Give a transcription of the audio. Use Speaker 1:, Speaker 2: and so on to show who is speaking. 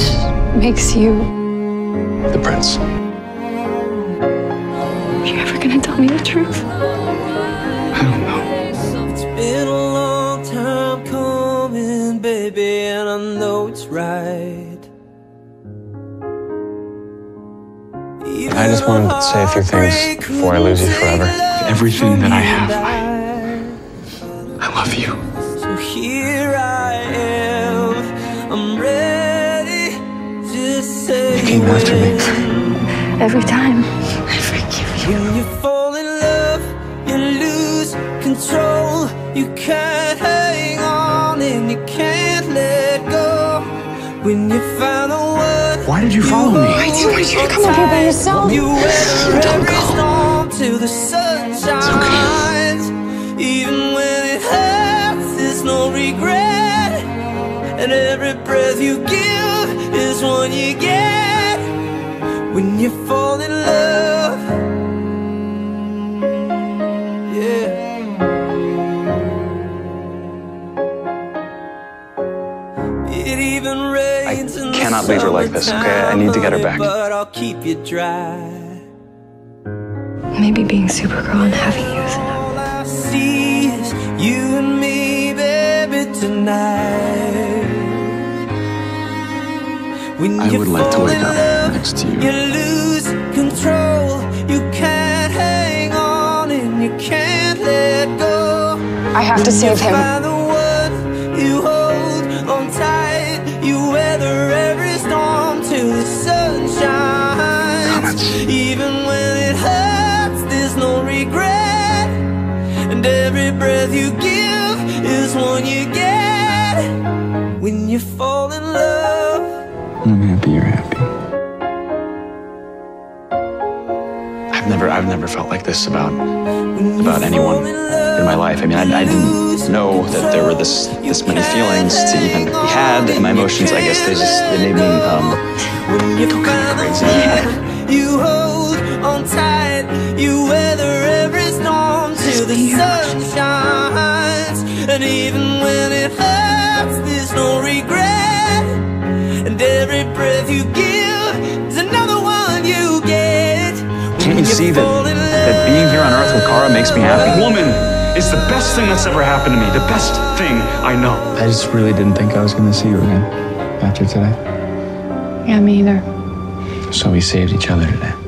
Speaker 1: much makes you
Speaker 2: The prince.
Speaker 1: Are you ever gonna tell me the truth?
Speaker 2: I don't know.
Speaker 3: It's been a long time coming, baby, and I know it's right.
Speaker 2: I just wanted to say a few things before I lose you forever. Everything that I have, I, I love you.
Speaker 3: So here
Speaker 2: came after me.
Speaker 1: Every time. I forgive you.
Speaker 3: When you fall in love, you lose control. You can't hang on and you can't let go. When you find the one,
Speaker 2: Why did you follow me?
Speaker 1: I didn't want you to come up here by yourself.
Speaker 3: you
Speaker 1: Don't go.
Speaker 3: storm till the sun shines. Even when it hurts, there's no regret. And every breath you give is one you get. When you fall in love, yeah. It even rains in the
Speaker 2: cannot leave her like this, okay? I need to get her back.
Speaker 3: But I'll keep you dry.
Speaker 1: Maybe being Supergirl and having you is enough.
Speaker 3: All I see is you and me, baby, tonight. When
Speaker 2: I would like to
Speaker 3: fall
Speaker 2: wake
Speaker 3: in
Speaker 2: up
Speaker 3: love,
Speaker 2: next to you.
Speaker 3: You lose control. You can't hang on and you can't let go.
Speaker 1: I have to save him.
Speaker 3: Find the one you hold on tight. You weather every storm till the sun shines. Even when it hurts, there's no regret. And every breath you give is one you get. When you fall in love.
Speaker 2: I'm happy you're happy. I've never, I've never felt like this about about anyone in my life. I mean, I, I didn't know that there were this this many feelings to even be had, and my emotions, I guess, they just they made me um,
Speaker 3: you
Speaker 2: Go kinda crazy.
Speaker 3: one you hold on tight, you weather every storm till the sun shines. And even when it hurts, And every breath you give is another one you get.
Speaker 2: Can't you see that that being here on Earth with Kara makes me happy?
Speaker 4: woman is the best thing that's ever happened to me. The best thing I know.
Speaker 2: I just really didn't think I was going to see you again after today.
Speaker 1: Yeah, me either.
Speaker 2: So we saved each other today.